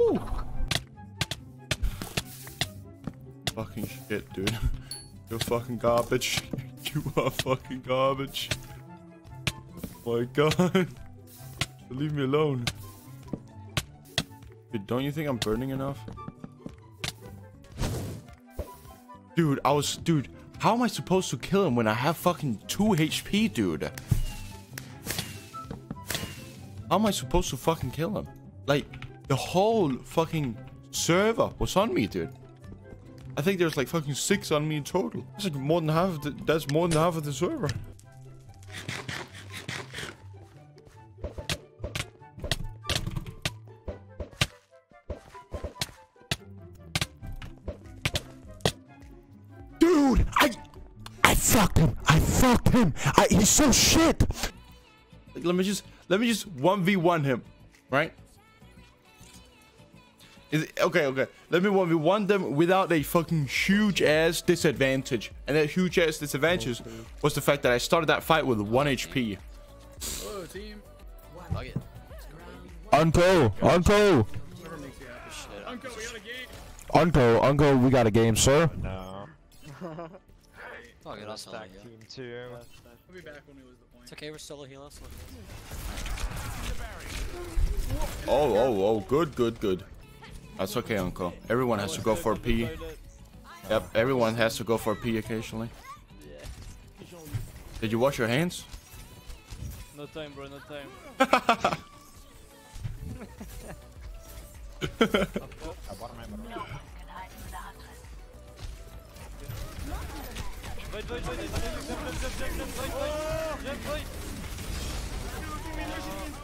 Ooh. Fucking shit, dude. You're fucking garbage. You are fucking garbage. Oh my god. Leave me alone. Dude, don't you think I'm burning enough? Dude, I was... Dude, how am I supposed to kill him when I have fucking 2 HP, dude? How am I supposed to fucking kill him? Like, the whole fucking server was on me, dude. I think there's like fucking six on me in total. That's like more than half of the, that's more than half of the server. Dude, I I fucked him. I fucked him. I, he's so shit. Like, let me just let me just 1v1 him, right? Is it, okay, okay. Let me 1v1 them without a fucking huge ass disadvantage. And that huge ass disadvantage was the fact that I started that fight with 1 HP. Whoa, team. Fuck it. Uncle, Uncle, Whatever makes you happy. Shit, Uncle, we got a game. Uncle, Uncle, we got a game, sir. No. Fuck it, I'll Stack team two. I'll be back when it was the point. It's okay, we're solo heal us. Oh, oh, oh. Good, good, good. That's okay, Uncle. Everyone has to go for a P. Yep, everyone has to go for a P occasionally. Did you wash your hands? No time, bro, no time. Wait, wait, wait, wait, jump, jump, jump, jump, jump, jump, wait, wait, jump, wait. Where's low? Where's low? Nice. I'm coming in. I'm coming in. Guys, you need to learn English. Chase them, chase them. They're walled off. Do one up there. Go again, baby. And jump. The dash. Wait,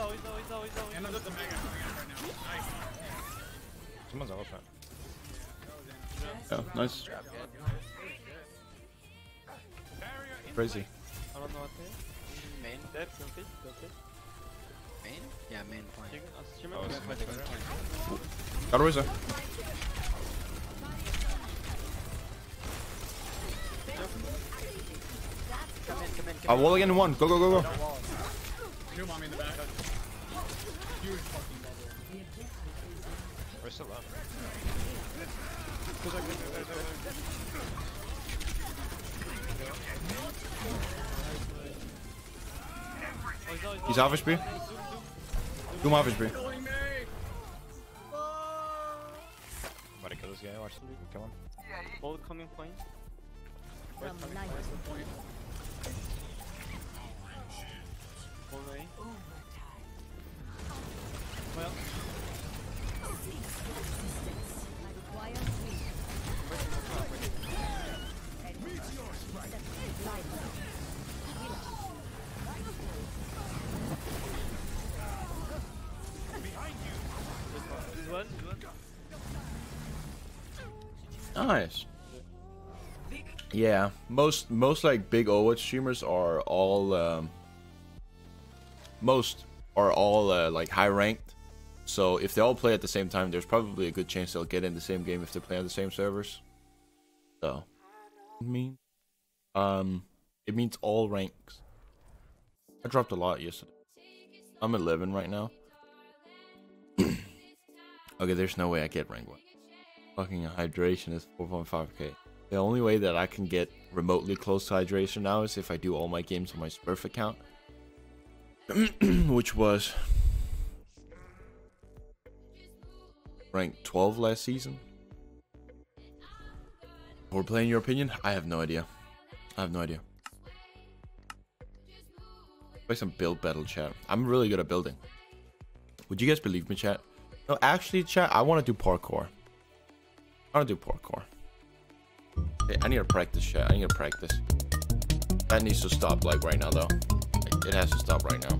Oh, he's out, he's out, he's out. And the mega right now. Nice. Someone's elephant. Yeah, nice. Crazy. I don't know what. Main? Dead. Main? Yeah, main point. Oh. Got a Rizzo. Come in, come in, come in. wall again in one. Go, go, go, go. In the back. Huge fucking bubble. We're still up. He's out, he's out. He's half HP. Two half HP. Killing me! About to kill this guy. Watch him. Kill him. Bolt coming point. Where's the point? Nice. Yeah, most most like big Overwatch streamers are all um, most are all uh, like high ranked. So if they all play at the same time, there's probably a good chance they'll get in the same game if they play on the same servers. So, I mean, um, it means all ranks. I dropped a lot yesterday. I'm 11 right now. okay, there's no way I get rank one. Fucking hydration is 4.5k. The only way that I can get remotely close to hydration now is if I do all my games on my Smurf account. Which was ranked 12 last season. We're playing your opinion? I have no idea. I have no idea. Play some build battle chat. I'm really good at building. Would you guys believe me, chat? No, actually, chat, I want to do parkour. I'm gonna do parkour. I need to practice shit. I need to practice. That needs to stop like right now though. It has to stop right now.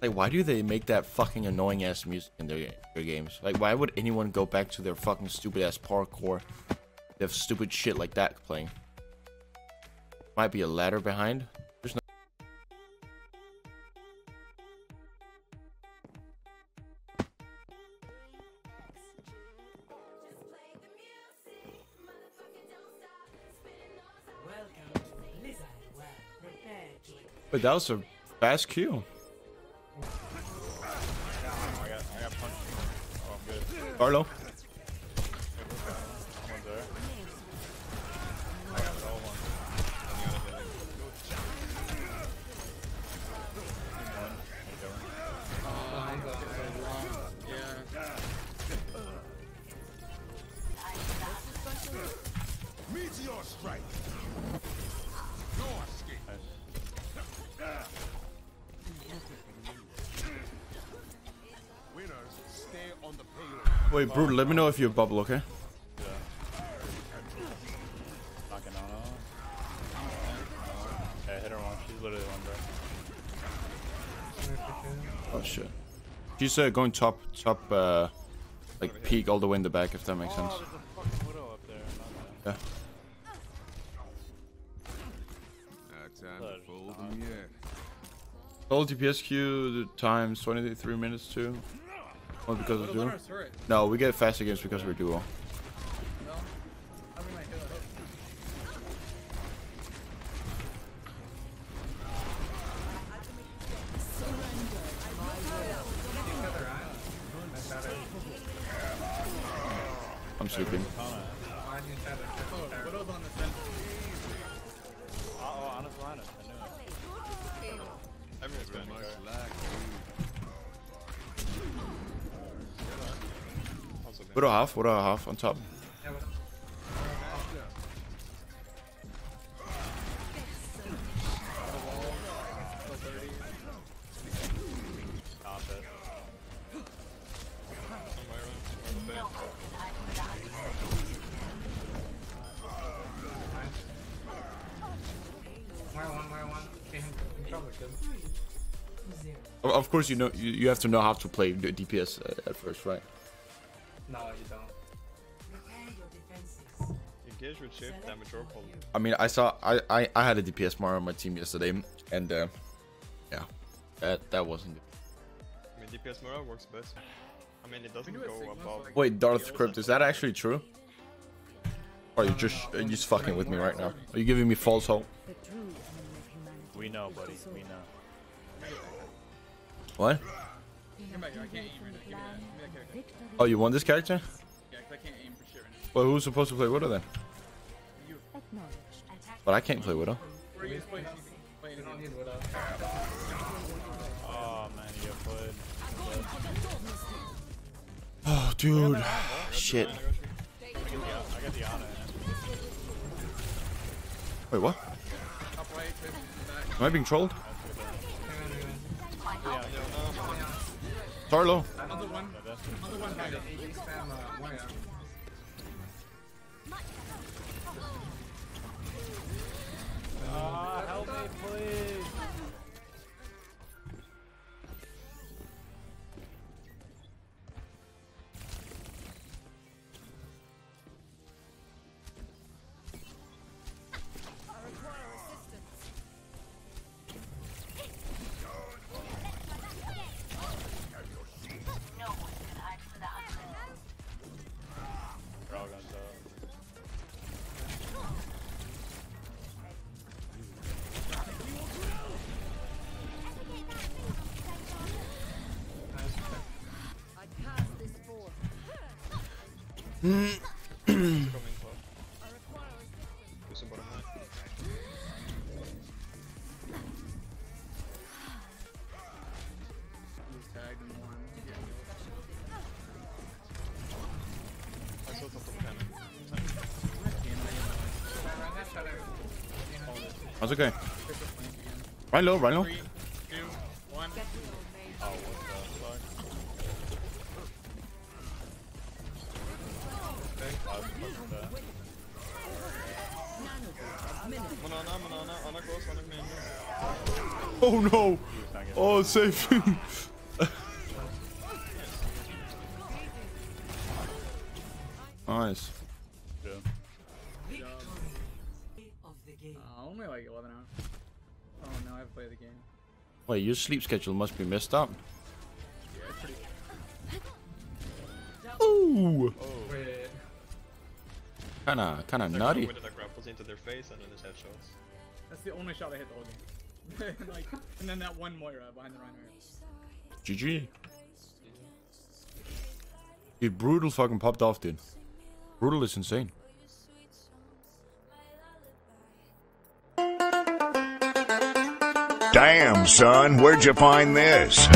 Like, why do they make that fucking annoying ass music in their, their games? Like, why would anyone go back to their fucking stupid ass parkour? They have stupid shit like that playing. Might be a ladder behind. But that was a fast kill. I Wait, Brutal, let me know if you bubble, okay? Knocking on her. Okay, hit her one. She's literally one break. Oh shit. She's uh, going top, top, uh, like peak all the way in the back, if that makes sense. Oh, there's a widow up there. Not Yeah. Not to fold them yet. Total DPS queue times 23 minutes too. What because of duo? about our turret? No, we get faster games because we're duo. No. How we might kill it. I'm sleeping. Also been- half, half, Widow half on top. Still 30. Stop it. Of- course, you know you, you have to know how to play DPS uh, at first, right? No, you don't. Engage with shift, damage or pull. I mean, I saw I I, I had a DPS Moira on my team yesterday, and uh, yeah, that that wasn't good. I mean, DPS Moira works best. I mean, it doesn't do it go Sigma, so above. Wait, Darth Crypt, is that actually true? Or are you just are you just fucking with me right now? Are you giving me false hope? We know, buddy. We know. What? Oh, you want this character? Yeah, 'cause I can't aim for shit right now. Well, who's supposed to play Widow then? You. But I can't play Widow. Where are you just playing TV? Playing You don't TV. need Widow. Oh man, you got played. Oh, dude. Shit. I got the, I got the Wait, what? Top right, fifth, back. Am I being trolled? Tarlo. Another one. Another one spam uh. Ah, help me, please. That's okay. Right low, right low. Why the fuck is that? Manana, Manana, Ana close, Ana main. Oh no! He was not getting Oh, safe. nice. Uh, only like 11 hours. Oh, now I have to play the game. Wait, your sleep schedule must be messed up. Yeah, pretty. Ooh. Wait. Kinda, kinda That nutty. With the grapples into their face and then just headshots. That's the only shot I hit the whole game. like, and then that one Moira behind the Rhino. GG. Dude, Brutal fucking popped off, dude. Brutal is insane. Damn, son, where'd you find this?